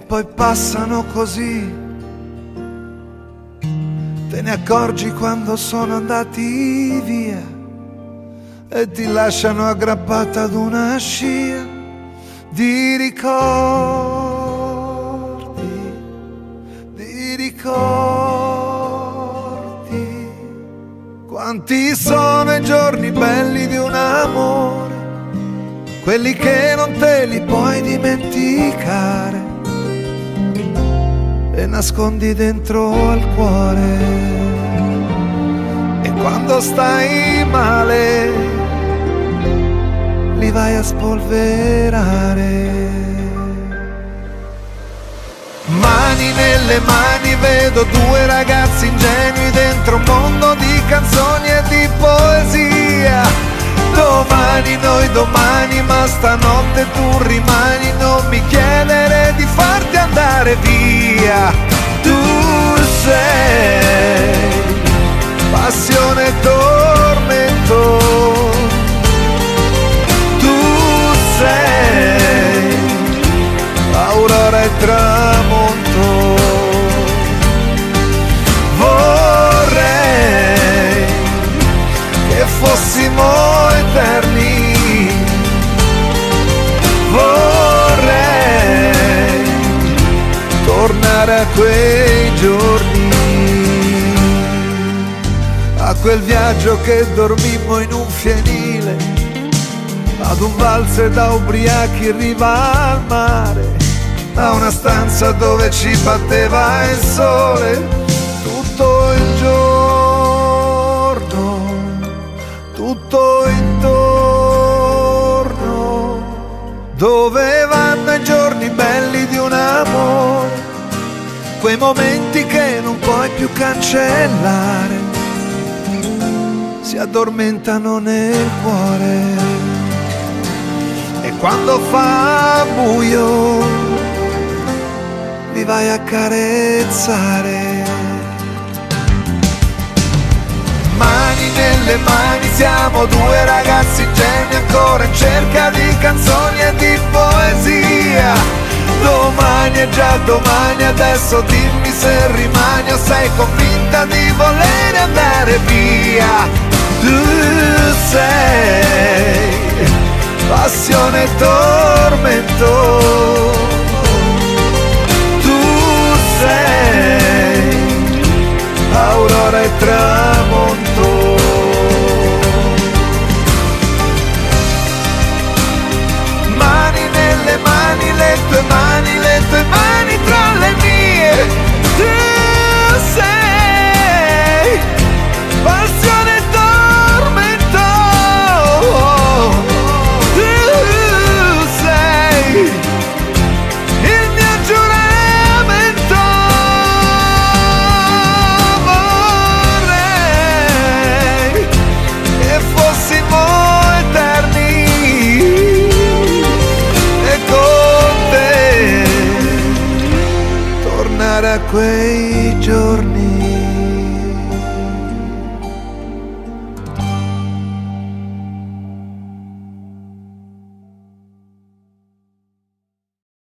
poi passano così. Te ne accorgi quando sono andati via e ti lasciano aggrappata ad una scia di ricordi, di ricordi. Quanti sono i giorni belli di un amore, quelli che non te li puoi dimenticare e nascondi dentro al cuore. E quando stai male, li vai a spolverare. Mani nelle mani vedo due ragazzi ingenui dentro un mondo di canzoni e di poesia. Domani noi domani, ma stanotte tu rimani, non mi chiedere di arevia tornare a quei giorni, a quel viaggio che dormimmo in un fienile, ad un valzer da ubriachi in riva al mare, a una stanza dove ci batteva il sole tutto il giorno, tutto intorno, dove quei momenti che non puoi più cancellare, si addormentano nel cuore. E quando fa buio, li vai a carezzare. Mani nelle mani siamo due ragazzi è già domani, adesso dimmi se rimani o sei convinta di volere andare via. Tu sei quei giorni